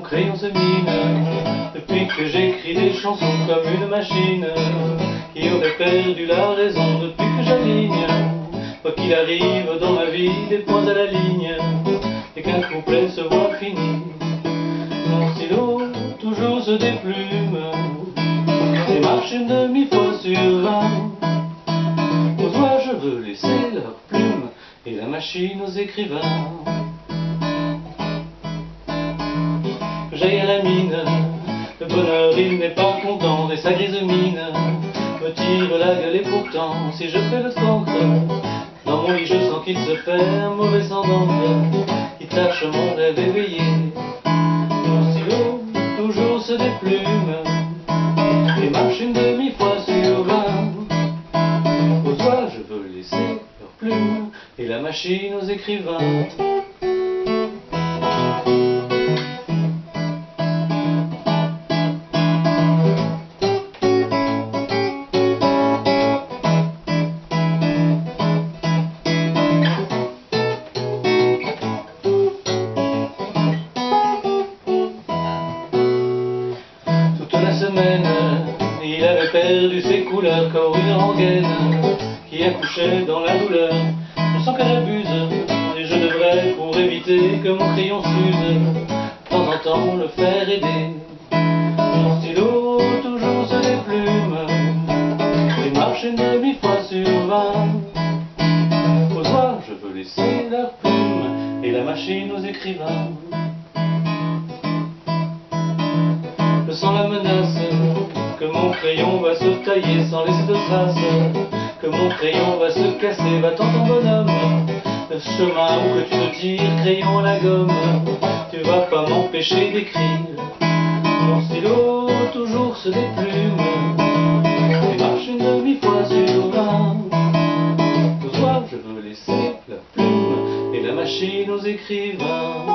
crayon se mine. Depuis que j'écris des chansons comme une machine Qui aurait perdu la raison depuis que j'aligne. Quoi qu'il arrive dans ma vie, des points à la ligne Et qu'un couplet se voit fini. Mon stylo toujours se déplume. Et marche une demi-fois sur vingt. Aux oies je veux laisser leurs plumes Et la machine aux écrivains à la mine. Le bonheur, il n'est pas content, et sa grise mine me tire la gueule, et pourtant, si je fais le centre, dans mon lit, je sens qu'il se fait un mauvais sang Il tâche mon rêve éveillé. Mon stylo, toujours se déplume, et marche une demi-fois sur vingt. Aux doigts, je veux laisser leurs plumes, et la machine aux écrivains. Il avait perdu ses couleurs comme une rengaine qui accouchait dans la douleur. Je sens que j'abuse et je devrais, pour éviter que mon crayon s'use, de temps en temps le faire aider. Mon stylo toujours se déplume et marche une demi-fois sur vingt. Aux doigts, je veux laisser leur plume et la machine aux écrivains. Que mon crayon va se tailler sans laisser de traces Que mon crayon va se casser, va-t'en ton bonhomme. Le chemin où que tu te tires, crayon à la gomme Tu vas pas m'empêcher d'écrire. Mon stylo toujours se déplume Et marche une demi-fois sur un Pour toi je veux laisser la plume Et la machine aux écrivains.